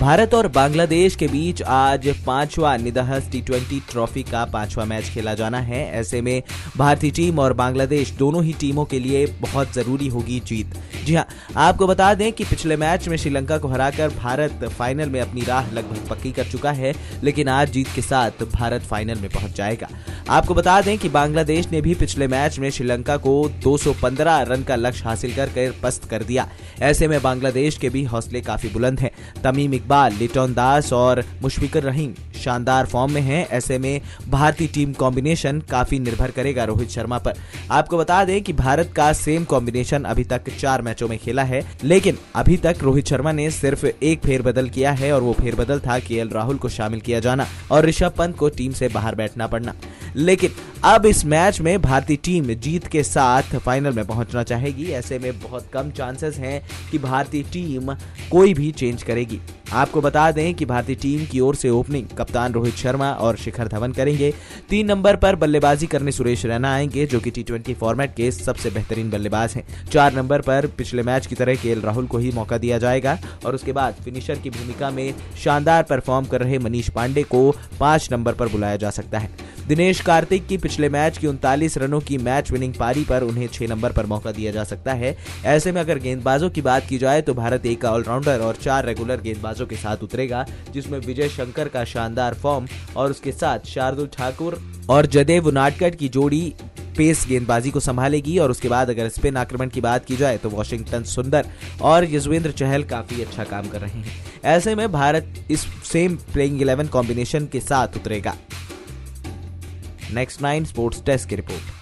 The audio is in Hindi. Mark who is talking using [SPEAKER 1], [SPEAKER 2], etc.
[SPEAKER 1] भारत और बांग्लादेश के बीच आज पांचवा निदहस टी ट्वेंटी ट्रॉफी का पांचवा मैच खेला जाना है। ऐसे में भारतीय टीम और बांग्लादेश दोनों ही टीमों के लिए बहुत ज़रूरी होगी जीत। जी हाँ आपको बता दें कि पिछले मैच में श्रीलंका को हराकर भारत फाइनल में अपनी राह लगभग पक्की कर चुका है, लेकिन आज जीत के साथ भारत फाइनल में पहुँच जाएगा। आपको बता दें कि बांग्लादेश ने भी पिछले मैच में श्रीलंका को 215 रन का लक्ष्य हासिल कर पस्त कर दिया। ऐसे में बांग्लादेश के भी हौसले काफ़ी बुलंद हैं। तमीम इकबाल, लिटोन दास और मुशफिकर रहीम शानदार फॉर्म में हैं। ऐसे में भारतीय टीम कॉम्बिनेशन काफ़ी निर्भर करेगा रोहित शर्मा पर। आपको बता दें कि भारत का सेम कॉम्बिनेशन अभी तक चार मैचों में खेला है, लेकिन अभी तक रोहित शर्मा ने सिर्फ़ एक फेरबदल किया है और वो फेरबदल था के राहुल को शामिल किया जाना और ऋषभ पंत को टीम से बाहर बैठना पड़ना। लेकिन अब इस मैच में भारतीय टीम जीत के साथ फाइनल में पहुँचना चाहेगी। ऐसे में बहुत कम चांसेस हैं कि भारतीय टीम कोई भी चेंज करेगी। आपको बता दें कि भारतीय टीम की ओर से ओपनिंग कप्तान रोहित शर्मा और शिखर धवन करेंगे। तीन नंबर पर बल्लेबाजी करने सुरेश रैना आएँगे, जो कि टी फॉर्मेट के सबसे बेहतरीन बल्लेबाज हैं। चार नंबर पर पिछले मैच की तरह के राहुल को ही मौका दिया जाएगा और उसके बाद फिनिशर की भूमिका में शानदार परफॉर्म कर रहे मनीष पांडे को पाँच नंबर पर बुलाया जा सकता है। दिनेश कार्तिक की पिछले मैच की उनतालीस रनों की मैच विनिंग पारी पर उन्हें छह नंबर पर मौका दिया जा सकता है। ऐसे में अगर गेंदबाजों की बात की जाए तो भारत एक ऑलराउंडर और चार रेगुलर गेंदबाजों के साथ उतरेगा, जिसमें विजय शंकर का शानदार फॉर्म और उसके साथ शार्दुल ठाकुर और जदेव उनाटकट की जोड़ी पेस गेंदबाजी को संभालेगी और उसके बाद अगर स्पिन आक्रमण की बात की जाए तो वॉशिंगटन सुंदर और यजवेंद्र चहल काफ़ी अच्छा काम कर रहे हैं। ऐसे में भारत इस सेम प्लेइंग इलेवन कॉम्बिनेशन के साथ उतरेगा। नेक्स्ट नाइन स्पोर्ट्स डेस्क की रिपोर्ट